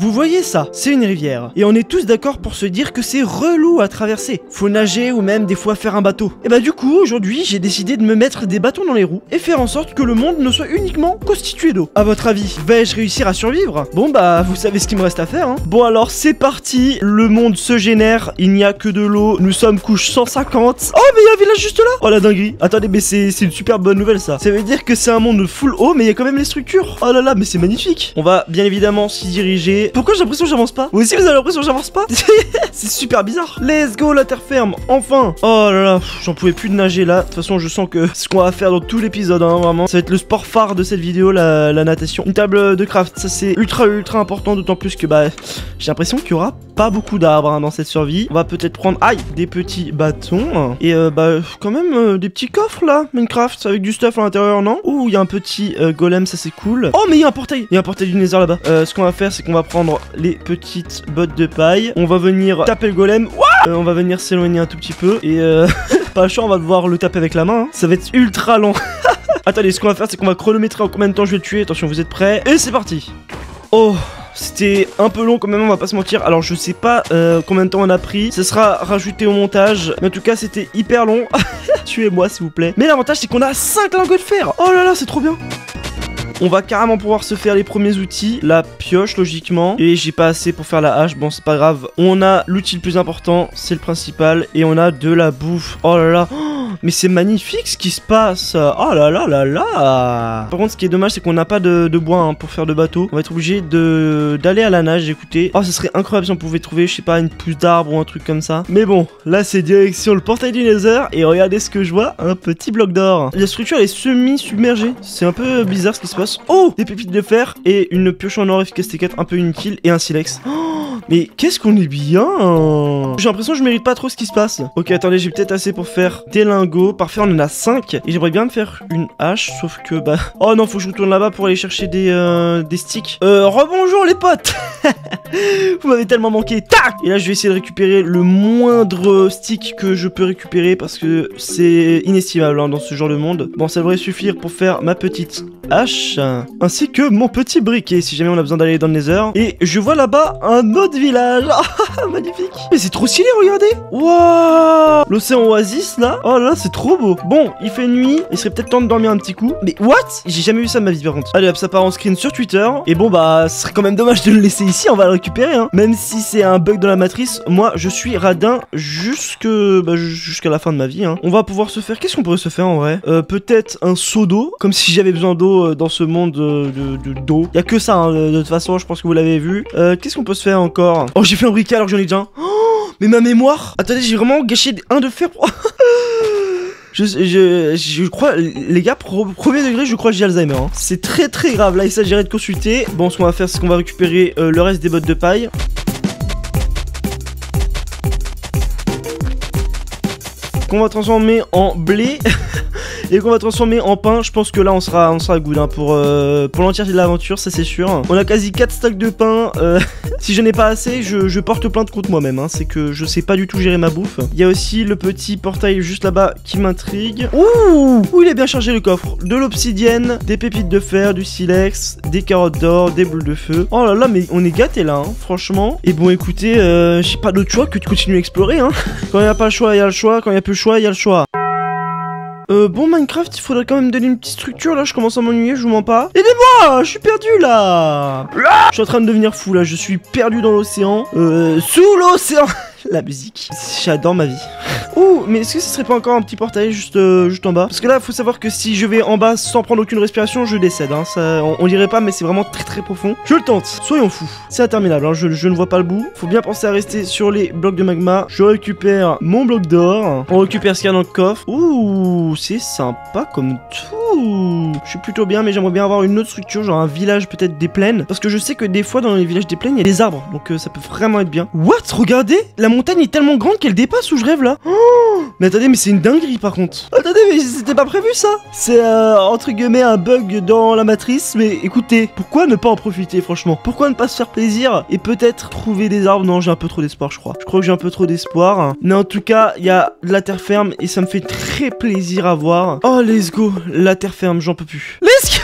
Vous voyez ça C'est une rivière. Et on est tous d'accord pour se dire que c'est relou à traverser. Faut nager ou même des fois faire un bateau. Et bah du coup, aujourd'hui, j'ai décidé de me mettre des bâtons dans les roues et faire en sorte que le monde ne soit uniquement constitué d'eau. À votre avis, vais-je réussir à survivre? Bon bah, vous savez ce qu'il me reste à faire. Hein. Bon alors, c'est parti. Le monde se génère. Il n'y a que de l'eau. Nous sommes couche 150. Oh mais il y a un village juste là Oh la dinguerie. Attendez, mais c'est une super bonne nouvelle ça. Ça veut dire que c'est un monde full eau, mais il y a quand même les structures. Oh là là, mais c'est magnifique. On va bien évidemment s'y diriger pourquoi j'ai l'impression que j'avance pas Vous aussi vous avez l'impression que j'avance pas C'est super bizarre. Let's go la terre ferme, enfin Oh là là, j'en pouvais plus de nager là. De toute façon, je sens que ce qu'on va faire dans tout l'épisode, hein, vraiment. Ça va être le sport phare de cette vidéo, la, natation. Une table de craft, ça c'est ultra ultra important, d'autant plus que bah j'ai l'impression qu'il y aura pas beaucoup d'arbres hein, dans cette survie. On va peut-être prendre, aïe, des petits bâtons. Et euh, bah quand même euh, des petits coffres là, Minecraft, avec du stuff à l'intérieur, non Ouh, il y a un petit euh, golem, ça c'est cool. Oh mais il y a un portail, il y a un portail du Nether là-bas. ce qu'on va faire, c'est qu'on va prendre les petites bottes de paille. On va venir taper le golem. Euh, on va venir s'éloigner un tout petit peu. Et euh, pas choix, on va devoir le taper avec la main. Hein. Ça va être ultra long. Attendez, ce qu'on va faire, c'est qu'on va chronométrer en combien de temps je vais le tuer. Attention, vous êtes prêts Et c'est parti. Oh c'était un peu long quand même, on va pas se mentir. Alors je sais pas euh, combien de temps on a pris. Ce sera rajouté au montage. Mais en tout cas, c'était hyper long. Tuez-moi s'il vous plaît. Mais l'avantage, c'est qu'on a 5 lingots de fer. Oh là là, c'est trop bien. On va carrément pouvoir se faire les premiers outils. La pioche, logiquement. Et j'ai pas assez pour faire la hache. Bon, c'est pas grave. On a l'outil le plus important. C'est le principal. Et on a de la bouffe. Oh là là. Mais c'est magnifique ce qui se passe. Oh là là là là. Par contre, ce qui est dommage, c'est qu'on n'a pas de, bois hein, pour faire de bateau. On va être obligé d'aller à la nage. Écoutez. Oh, ce serait incroyable si on pouvait trouver, je sais pas, une pousse d'arbre ou un truc comme ça. Mais bon, là, c'est direction le portail du Nether. Et regardez ce que je vois. Un petit bloc d'or. La structure, elle est semi-submergée. C'est un peu bizarre ce qui se passe. Oh Des pépites de fer et une pioche en or efficacité 4 un peu inutile et un silex. Oh mais qu'est-ce qu'on est bien J'ai l'impression que je mérite pas trop ce qui se passe. Ok, attendez, j'ai peut-être assez pour faire des lingots. Parfait, on en a 5. Et j'aimerais bien me faire une hache, sauf que bah... Oh non, faut que je retourne là-bas pour aller chercher des, euh, des sticks. Euh, rebonjour les potes Vous m'avez tellement manqué. Tac Et là, je vais essayer de récupérer le moindre stick que je peux récupérer parce que c'est inestimable hein, dans ce genre de monde. Bon, ça devrait suffire pour faire ma petite hache ainsi que mon petit briquet si jamais on a besoin d'aller dans le nether. Et je vois là-bas un autre village. Ah, magnifique. Mais c'est trop stylé, regardez. Waouh. L'océan oasis là. Oh là, c'est trop beau. Bon, il fait nuit. Il serait peut-être temps de dormir un petit coup. Mais what? J'ai jamais vu ça de ma vie par contre. Allez hop, ça part en screen sur Twitter. Et bon bah, ce serait quand même dommage de le laisser ici. On va le récupérer. Hein. Même si c'est un bug dans la matrice, moi je suis radin jusque bah, jusqu'à la fin de ma vie. Hein. On va pouvoir se faire. Qu'est-ce qu'on pourrait se faire en vrai? Euh, Peut-être un seau d'eau. Comme si j'avais besoin d'eau euh, dans ce monde euh, de d'eau. Il y a que ça. Hein, de, toute façon, je pense que vous l'avez vu. Qu'est-ce qu'on peut se faire encore? Oh, j'ai fait un briquet alors que j'en ai déjà un. Oh, mais ma mémoire Attendez, j'ai vraiment gâché un de fer. Je, je, crois, les gars, premier degré, je crois que j'ai Alzheimer. Hein. C'est très très grave. Là, il s'agirait de consulter. Bon, ce qu'on va faire, c'est qu'on va récupérer euh, le reste des bottes de paille. Qu'on va transformer en blé. et qu'on va transformer en pain. Je pense que là on sera, on sera good hein, pour, euh, pour l'entièreté de l'aventure, ça c'est sûr. On a quasi 4 stacks de pain. Euh, si je n'ai pas assez, je, porte plainte contre moi-même. Hein. C'est que je sais pas du tout gérer ma bouffe. Il y a aussi le petit portail juste là-bas qui m'intrigue. Ouh, Ouh, il est bien chargé le coffre? De l'obsidienne, des pépites de fer, du silex, des carottes d'or, des boules de feu. Oh là là, mais on est gâté là, hein, franchement. Et bon, écoutez, euh, j'ai pas d'autre choix que de continuer à explorer. Quand il n'y a pas le choix, il y a le choix. Quand il y a peu le choix, il y a le choix. Euh, bon, Minecraft, il faudrait quand même donner une petite structure, là, je commence à m'ennuyer, je vous mens pas. Aidez-moi Je suis perdu, là Je suis en train de devenir fou, là, je suis perdu dans l'océan. Euh, sous l'océan La musique. J'adore ma vie. Ouh, mais est-ce que ce serait pas encore un petit portail juste, euh, juste en bas? Parce que là, faut savoir que si je vais en bas sans prendre aucune respiration, je décède. Hein. Ça, on, dirait pas, mais c'est vraiment très très profond. Je le tente, soyons fous. C'est interminable, hein. je, je, ne vois pas le bout. Faut bien penser à rester sur les blocs de magma. Je récupère mon bloc d'or. On récupère ce qu'il y a dans le coffre. Ouh, c'est sympa comme tout. Je suis plutôt bien, mais j'aimerais bien avoir une autre structure, genre un village peut-être des plaines. Parce que je sais que des fois, dans les villages des plaines, il y a des arbres. Donc euh, ça peut vraiment être bien. What? Regardez La montagne est tellement grande qu'elle dépasse où je rêve là. Oh mais attendez, mais c'est une dinguerie par contre. Attendez, mais c'était pas prévu ça. C'est euh, entre guillemets un bug dans la matrice. Mais écoutez, pourquoi ne pas en profiter franchement? Pourquoi ne pas se faire plaisir et peut-être trouver des arbres? Non, j'ai un peu trop d'espoir, je crois. Je crois que j'ai un peu trop d'espoir. Mais en tout cas, il y a de la terre ferme et ça me fait très plaisir à voir. Oh, let's go, la terre ferme, j'en peux plus. Let's go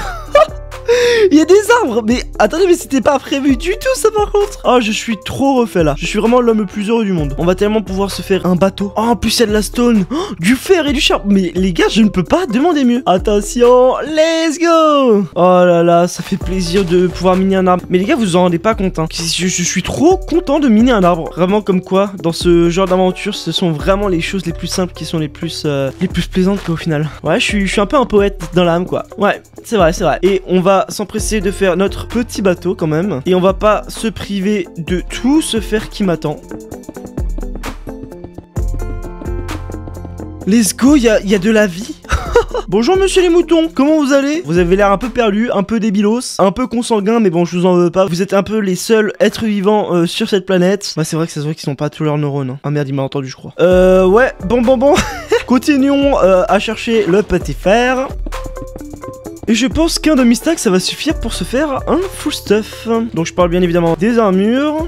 Il y a des arbres Mais attendez, mais c'était pas prévu du tout ça par contre Oh, je suis trop refait là. Je suis vraiment l'homme le plus heureux du monde. On va tellement pouvoir se faire un bateau. Oh, en plus il y a de la stone. Oh, du fer et du charbon. Mais les gars, je ne peux pas demander mieux. Attention, let's go Oh là là, ça fait plaisir de pouvoir miner un arbre. Mais les gars, vous en rendez pas compte. Hein. Je, suis trop content de miner un arbre. Vraiment comme quoi, dans ce genre d'aventure, ce sont vraiment les choses les plus simples qui sont les plus, euh, les plus plaisantes qu'au final. Ouais, je suis, un peu un poète dans l'âme quoi. Ouais, c'est vrai, c'est vrai. Et on s'empresser de faire notre petit bateau quand même. Et on va pas se priver de tout ce fer qui m'attend. Let's go, il y y a de la vie Bonjour monsieur les moutons, comment vous allez? Vous avez l'air un peu perdu, un peu débilos, un peu consanguin, mais bon je vous en veux pas. Vous êtes un peu les seuls êtres vivants euh, sur cette planète. Ouais c'est vrai que ça se voit qu'ils sont pas tous leurs neurones. Hein. Ah merde il m'a entendu je crois. Euh ouais, bon bon bon. Continuons euh, à chercher le petit fer. Et je pense qu'un de stack ça va suffire pour se faire un full stuff. Donc je parle bien évidemment des armures,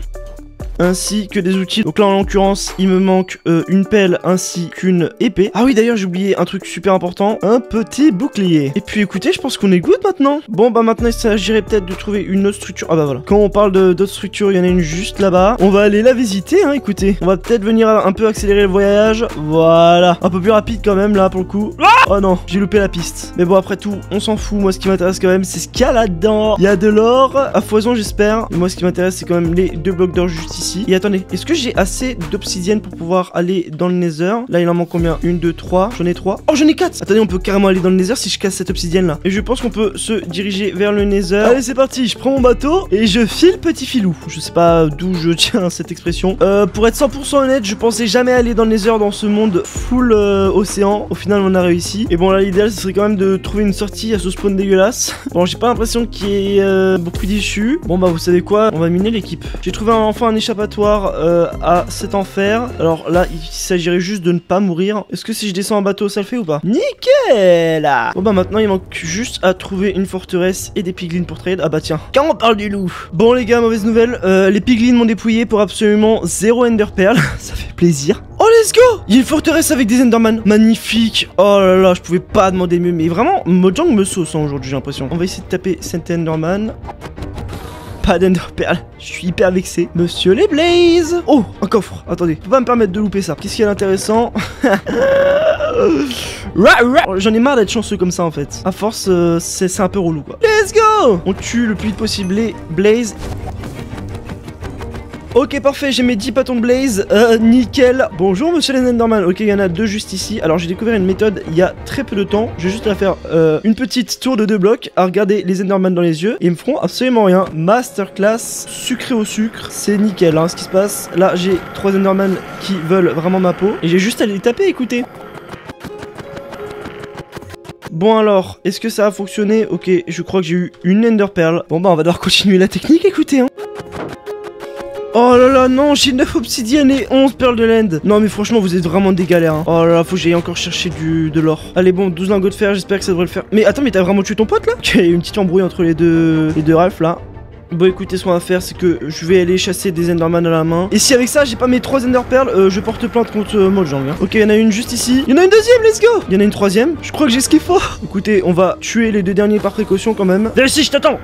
ainsi que des outils. Donc là en l'occurrence il me manque euh, une pelle ainsi qu'une épée. Ah oui d'ailleurs j'ai oublié un truc super important, un petit bouclier. Et puis écoutez je pense qu'on est good maintenant. Bon bah maintenant il s'agirait peut-être de trouver une autre structure. Ah bah voilà. Quand on parle d'autres structures il y en a une juste là-bas. On va aller la visiter hein écoutez. On va peut-être venir un peu accélérer le voyage. Voilà. Un peu plus rapide quand même là pour le coup. Oh non j'ai loupé la piste. Mais bon après tout on s'en fout. Moi ce qui m'intéresse quand même c'est ce qu'il y a là-dedans. Il y a de l'or à foison j'espère. Moi ce qui m'intéresse c'est quand même les deux blocs d'or juste ici. Et attendez, est-ce que j'ai assez d'obsidienne pour pouvoir aller dans le nether? Là, il en manque combien? Une, deux, trois. J'en ai trois. Oh, j'en ai quatre Attendez, on peut carrément aller dans le nether si je casse cette obsidienne là. Et je pense qu'on peut se diriger vers le nether. Allez, c'est parti. Je prends mon bateau et je file petit filou. Je sais pas d'où je tiens cette expression. Euh, pour être 100% honnête, je pensais jamais aller dans le nether dans ce monde full euh, océan. Au final, on a réussi. Et bon, là, l'idéal, ce serait quand même de trouver une sortie à ce spawn dégueulasse. Bon, j'ai pas l'impression qu'il y ait euh, beaucoup d'issues. Bon, bah, vous savez quoi? On va miner l'équipe. J'ai trouvé enfin un échappatoire euh, à cet enfer. Alors là, il s'agirait juste de ne pas mourir. Est-ce que si je descends en bateau, ça le fait ou pas Nickel Bon bah maintenant, il manque juste à trouver une forteresse et des piglins pour trade. Ah bah tiens, quand on parle du loup Bon les gars, mauvaise nouvelle, euh, les piglins m'ont dépouillé pour absolument zéro ender pearl. ça fait plaisir. Oh let's go Il y a une forteresse avec des enderman. Magnifique Oh là là, je pouvais pas demander mieux. Mais vraiment, Mojang me sauce hein, aujourd'hui, j'ai l'impression. On va essayer de taper saint enderman pas d'enderpearl. Je suis hyper vexé. Monsieur les Blaze Oh, un coffre. Attendez, faut pas me permettre de louper ça. Qu'est-ce qu'il y a d'intéressant J'en ai marre d'être chanceux comme ça en fait. À force, euh, c'est un peu relou quoi. Let's go On tue le plus vite possible les Blaze Ok parfait, j'ai mes 10 patons de blaze, euh, nickel. Bonjour monsieur les Enderman, ok il y en a deux juste ici. Alors j'ai découvert une méthode il y a très peu de temps. Je vais juste à faire euh, une petite tour de deux blocs, à regarder les Enderman dans les yeux. Ils me feront absolument rien. Masterclass, sucré au sucre, c'est nickel hein, ce qui se passe. Là j'ai trois Enderman qui veulent vraiment ma peau. Et j'ai juste à les taper, écoutez. Bon alors, est-ce que ça a fonctionné? Ok, je crois que j'ai eu une Ender Pearl. Bon bah on va devoir continuer la technique, écoutez hein. Oh là là, non, j'ai 9 obsidiennes et 11 perles de land. Non, mais franchement, vous êtes vraiment des galères. Hein. Oh là là, faut que j'aille encore chercher du, de l'or. Allez, bon, 12 lingots de fer, j'espère que ça devrait le faire. Mais attends, mais t'as vraiment tué ton pote là? Il y a une petite embrouille entre les deux, les deux Ralph là. Bon écoutez ce qu'on va faire c'est que je vais aller chasser des Enderman à la main Et si avec ça j'ai pas mes 3 Ender euh, je porte plainte contre euh, Mojang hein. Ok il y en a une juste ici Il y en a une deuxième let's go Il y en a une troisième Je crois que j'ai ce qu'il faut Écoutez on va tuer les deux derniers par précaution quand même ici je t'attends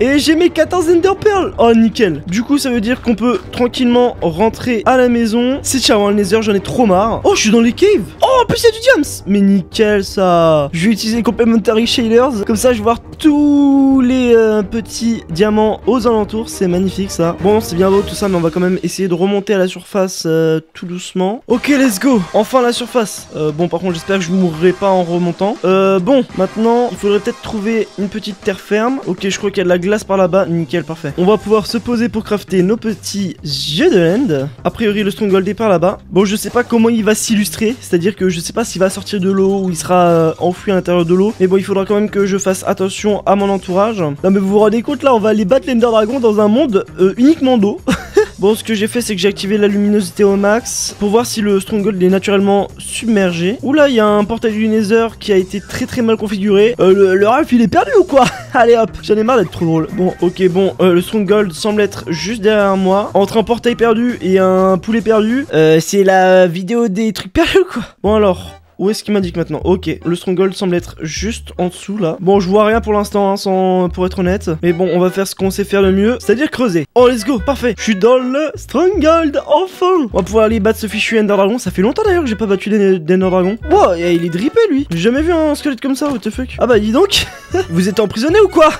et j'ai mes 14 Ender Pearl Oh nickel. Du coup ça veut dire qu'on peut tranquillement rentrer à la maison. C'est ciao le nether j'en ai trop marre. Oh je suis dans les caves. Oh en plus il y a du diams Mais nickel ça. Je vais utiliser complementary shaders. Comme ça je vais voir tous les euh, petits diamants aux alentours. C'est magnifique ça. Bon c'est bien beau tout ça mais on va quand même essayer de remonter à la surface euh, tout doucement. Ok let's go. Enfin la surface. Euh, Bon par contre j'espère que je mourrai pas en remontant. Bon maintenant il faudrait peut-être trouver une petite terre ferme. Ok je crois qu'il y a de la glace par là-bas, nickel, parfait. On va pouvoir se poser pour crafter nos petits yeux de land. A priori, le stronghold est par là-bas. Bon, je sais pas comment il va s'illustrer, c'est-à-dire que je sais pas s'il va sortir de l'eau ou il sera euh, enfoui à l'intérieur de l'eau. Mais bon, il faudra quand même que je fasse attention à mon entourage. Non, mais vous vous rendez compte, là, on va aller battre l'Ender Dragon dans un monde euh, uniquement d'eau. Bon, ce que j'ai fait, c'est que j'ai activé la luminosité au max pour voir si le Stronghold est naturellement submergé. Oula, il y a un portail du Nether qui a été très très mal configuré. Euh, le, le Ralph, il est perdu ou quoi? Allez hop, j'en ai marre d'être trop drôle. Bon, ok, bon, euh, le Stronghold semble être juste derrière moi. Entre un portail perdu et un poulet perdu, euh, c'est la vidéo des trucs perdus quoi? Bon alors, Où est-ce qu'il m'indique maintenant Ok, le stronghold semble être juste en dessous là. Bon, je vois rien pour l'instant, hein, sans pour être honnête. Mais bon, on va faire ce qu'on sait faire le mieux, c'est-à-dire creuser. Oh, let's go, parfait. Je suis dans le stronghold, enfin. On va pouvoir aller battre ce fichu Ender Dragon. Ça fait longtemps d'ailleurs que j'ai pas battu l'Ender Dragon. Wow, il est drippé lui. J'ai jamais vu un squelette comme ça, what the fuck. Ah bah dis donc, vous êtes emprisonné ou quoi?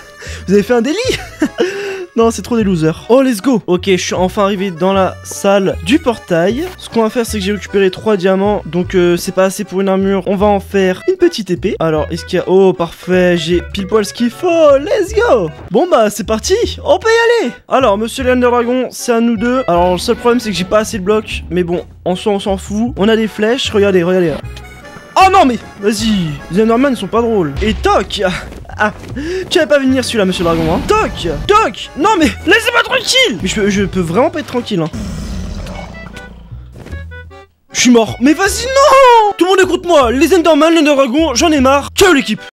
Vous avez fait un délit? Non, c'est trop des losers. Oh, let's go. Ok, je suis enfin arrivé dans la salle du portail. Ce qu'on va faire, c'est que j'ai récupéré 3 diamants. Donc, euh, c'est pas assez pour une armure. On va en faire une petite épée. Alors, est-ce qu'il y a... Oh, parfait. J'ai pile poil ce qu'il faut. Let's go. Bon, bah, c'est parti. On peut y aller. Alors, monsieur Leander Dragon, c'est à nous deux. Alors, le seul problème, c'est que j'ai pas assez de blocs. Mais bon, en soi, on s'en fout. On a des flèches. Regardez, regardez. Oh non mais Vas-y Les Enderman sont pas drôles Et toc Ah Tu avais pas venir celui-là monsieur dragon hein Toc Toc Non mais Laissez-moi tranquille Mais je peux, je peux vraiment pas être tranquille hein je suis mort. Mais vas-y, non Tout le monde écoute moi. Les Enderman, l'Ender Dragon, j'en ai marre. Ciao l'équipe